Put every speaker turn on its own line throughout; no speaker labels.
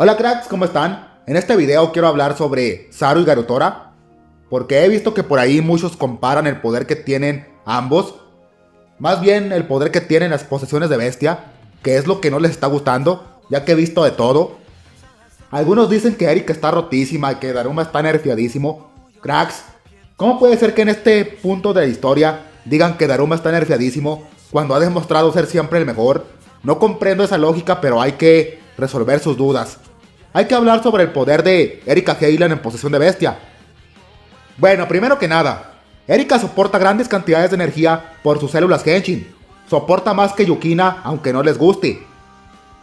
Hola cracks, ¿cómo están? En este video quiero hablar sobre Saru y Garutora, porque he visto que por ahí muchos comparan el poder que tienen ambos, más bien el poder que tienen las posesiones de bestia, que es lo que no les está gustando, ya que he visto de todo. Algunos dicen que Erika está rotísima y que Daruma está nerfeadísimo. Cracks, ¿cómo puede ser que en este punto de la historia digan que Daruma está nerfeadísimo cuando ha demostrado ser siempre el mejor? No comprendo esa lógica, pero hay que resolver sus dudas hay que hablar sobre el poder de Erika Heilan en posesión de bestia. Bueno, primero que nada, Erika soporta grandes cantidades de energía por sus células Genshin. Soporta más que Yukina, aunque no les guste.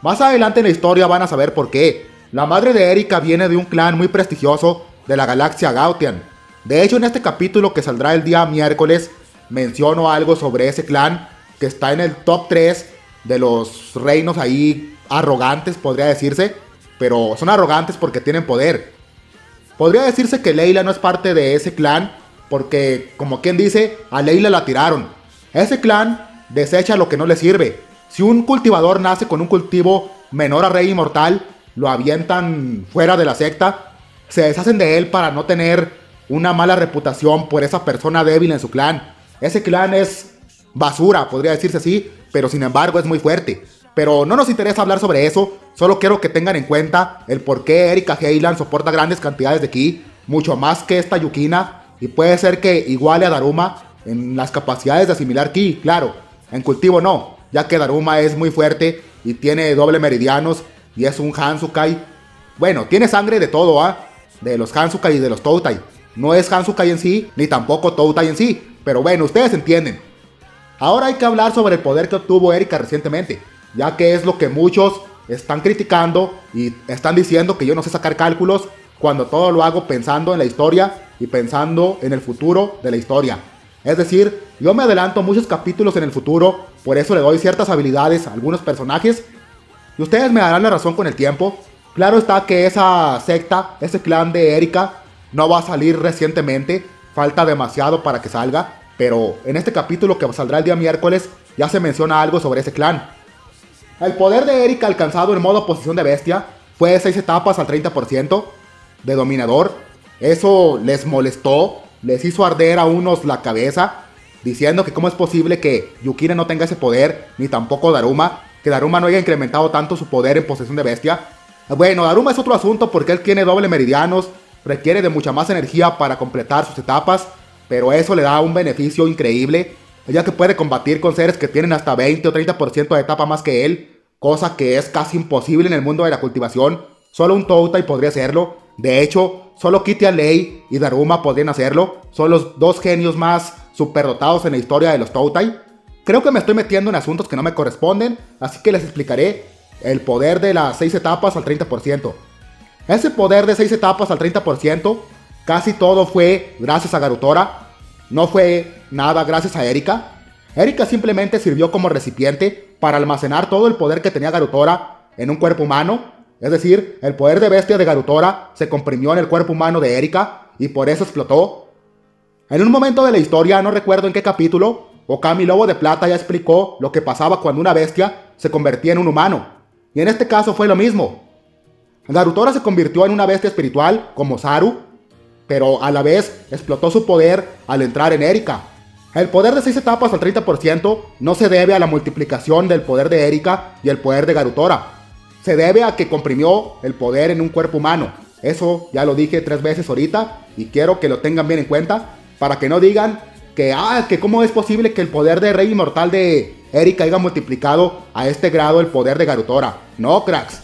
Más adelante en la historia van a saber por qué. La madre de Erika viene de un clan muy prestigioso de la galaxia Gautian. De hecho, en este capítulo que saldrá el día miércoles, menciono algo sobre ese clan que está en el top 3 de los reinos ahí arrogantes, podría decirse pero son arrogantes porque tienen poder. Podría decirse que Leila no es parte de ese clan porque, como quien dice, a Leila la tiraron. Ese clan desecha lo que no le sirve. Si un cultivador nace con un cultivo menor a rey inmortal, lo avientan fuera de la secta, se deshacen de él para no tener una mala reputación por esa persona débil en su clan. Ese clan es basura, podría decirse así, pero sin embargo es muy fuerte. Pero no nos interesa hablar sobre eso, solo quiero que tengan en cuenta el por qué Erika Heilan soporta grandes cantidades de ki, mucho más que esta Yukina, y puede ser que iguale a Daruma en las capacidades de asimilar ki, claro, en cultivo no, ya que Daruma es muy fuerte y tiene doble meridianos y es un Hansukai. Bueno, tiene sangre de todo, ¿ah? De los Hansukai y de los Toutai. No es Hansukai en sí, ni tampoco Toutai en sí, pero bueno, ustedes entienden. Ahora hay que hablar sobre el poder que obtuvo Erika recientemente ya que es lo que muchos están criticando y están diciendo que yo no sé sacar cálculos cuando todo lo hago pensando en la historia y pensando en el futuro de la historia. Es decir, yo me adelanto muchos capítulos en el futuro, por eso le doy ciertas habilidades a algunos personajes y ustedes me darán la razón con el tiempo. Claro está que esa secta, ese clan de Erika, no va a salir recientemente, falta demasiado para que salga, pero en este capítulo que saldrá el día miércoles ya se menciona algo sobre ese clan. El poder de Erika alcanzado en modo posición de bestia fue de 6 etapas al 30% de dominador. Eso les molestó, les hizo arder a unos la cabeza, diciendo que cómo es posible que Yukina no tenga ese poder, ni tampoco Daruma, que Daruma no haya incrementado tanto su poder en posesión de bestia. Bueno, Daruma es otro asunto porque él tiene doble meridianos, requiere de mucha más energía para completar sus etapas, pero eso le da un beneficio increíble ya que puede combatir con seres que tienen hasta 20 o 30% de etapa más que él, cosa que es casi imposible en el mundo de la cultivación. Solo un Toutai podría hacerlo. De hecho, solo Kitty Lei y Daruma podrían hacerlo. Son los dos genios más superdotados en la historia de los Toutai. Creo que me estoy metiendo en asuntos que no me corresponden, así que les explicaré el poder de las 6 etapas al 30%. Ese poder de 6 etapas al 30%, casi todo fue gracias a Garutora, no fue nada gracias a Erika. Erika simplemente sirvió como recipiente para almacenar todo el poder que tenía Garutora en un cuerpo humano. Es decir, el poder de bestia de Garutora se comprimió en el cuerpo humano de Erika y por eso explotó. En un momento de la historia, no recuerdo en qué capítulo, Okami Lobo de Plata ya explicó lo que pasaba cuando una bestia se convertía en un humano. Y en este caso fue lo mismo. Garutora se convirtió en una bestia espiritual como Saru pero a la vez explotó su poder al entrar en Erika. El poder de 6 etapas al 30% no se debe a la multiplicación del poder de Erika y el poder de Garutora. Se debe a que comprimió el poder en un cuerpo humano. Eso ya lo dije tres veces ahorita y quiero que lo tengan bien en cuenta para que no digan que, ah, que cómo es posible que el poder de Rey Inmortal de Erika haya multiplicado a este grado el poder de Garutora. No, cracks.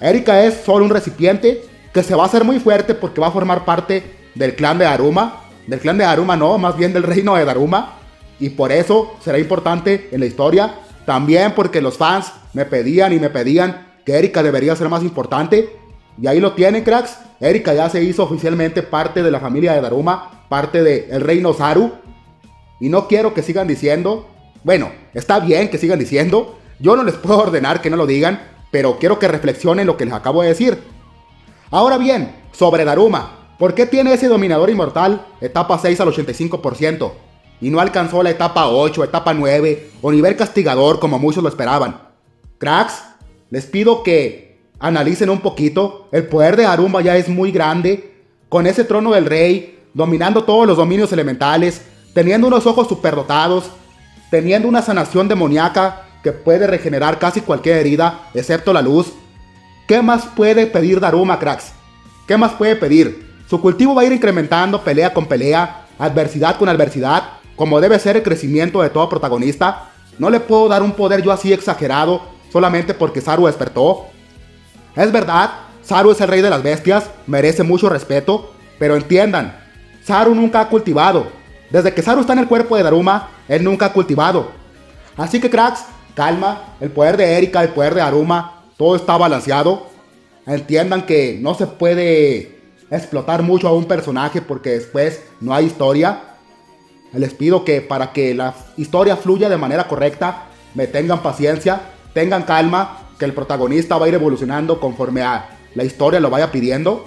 Erika es solo un recipiente que se va a hacer muy fuerte porque va a formar parte del clan de Daruma. Del clan de Daruma no, más bien del reino de Daruma. Y por eso será importante en la historia. También porque los fans me pedían y me pedían que Erika debería ser más importante. Y ahí lo tienen, cracks. Erika ya se hizo oficialmente parte de la familia de Daruma, parte del reino Saru. Y no quiero que sigan diciendo, bueno, está bien que sigan diciendo. Yo no les puedo ordenar que no lo digan, pero quiero que reflexionen lo que les acabo de decir. Ahora bien, sobre Daruma, ¿Por qué tiene ese dominador inmortal etapa 6 al 85%? Y no alcanzó la etapa 8, etapa 9 o nivel castigador como muchos lo esperaban. Cracks, les pido que analicen un poquito. El poder de Daruma ya es muy grande. Con ese trono del rey, dominando todos los dominios elementales, teniendo unos ojos superdotados, teniendo una sanación demoníaca que puede regenerar casi cualquier herida, excepto la luz. ¿Qué más puede pedir Daruma, cracks? ¿Qué más puede pedir? Su cultivo va a ir incrementando pelea con pelea, adversidad con adversidad, como debe ser el crecimiento de todo protagonista. No le puedo dar un poder yo así exagerado solamente porque Saru despertó. Es verdad, Saru es el rey de las bestias, merece mucho respeto, pero entiendan, Saru nunca ha cultivado. Desde que Saru está en el cuerpo de Daruma, él nunca ha cultivado. Así que cracks, calma, el poder de Erika, el poder de Daruma, todo está balanceado. Entiendan que no se puede explotar mucho a un personaje porque después no hay historia. Les pido que para que la historia fluya de manera correcta, me tengan paciencia, tengan calma, que el protagonista va a ir evolucionando conforme a la historia lo vaya pidiendo.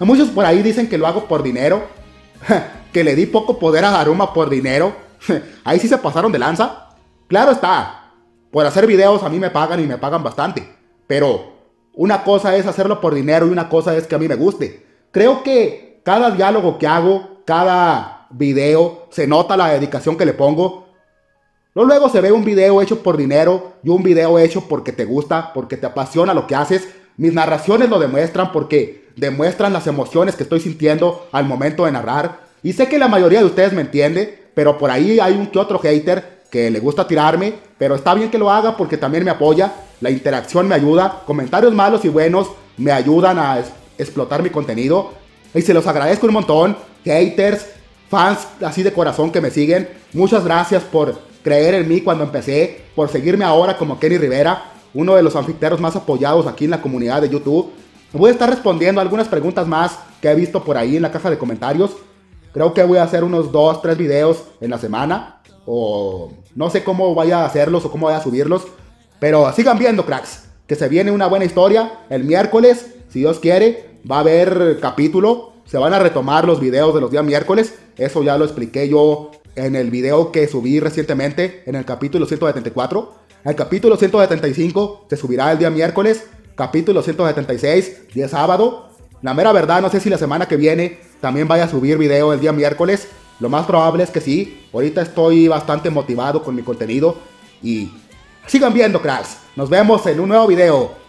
Muchos por ahí dicen que lo hago por dinero, que le di poco poder a Daruma por dinero. ahí sí se pasaron de lanza. Claro está, por hacer videos a mí me pagan y me pagan bastante, pero una cosa es hacerlo por dinero y una cosa es que a mí me guste. Creo que cada diálogo que hago, cada video, se nota la dedicación que le pongo. Luego se ve un video hecho por dinero y un video hecho porque te gusta, porque te apasiona lo que haces. Mis narraciones lo demuestran porque demuestran las emociones que estoy sintiendo al momento de narrar. Y sé que la mayoría de ustedes me entiende, pero por ahí hay un que otro hater que le gusta tirarme, pero está bien que lo haga porque también me apoya, la interacción me ayuda, comentarios malos y buenos me ayudan a explotar mi contenido y se los agradezco un montón, haters, fans así de corazón que me siguen, muchas gracias por creer en mí cuando empecé, por seguirme ahora como Kenny Rivera, uno de los anfitriones más apoyados aquí en la comunidad de YouTube. Voy a estar respondiendo algunas preguntas más que he visto por ahí en la caja de comentarios. Creo que voy a hacer unos 2, 3 videos en la semana. O no sé cómo vaya a hacerlos o cómo voy a subirlos. Pero sigan viendo, cracks. Que se viene una buena historia. El miércoles, si Dios quiere, va a haber capítulo. Se van a retomar los videos de los días miércoles. Eso ya lo expliqué yo en el video que subí recientemente, en el capítulo 174. El capítulo 175 se subirá el día miércoles. Capítulo 176, día sábado. La mera verdad, no sé si la semana que viene también vaya a subir video el día miércoles. Lo más probable es que sí. Ahorita estoy bastante motivado con mi contenido. Y sigan viendo, cracks. Nos vemos en un nuevo video.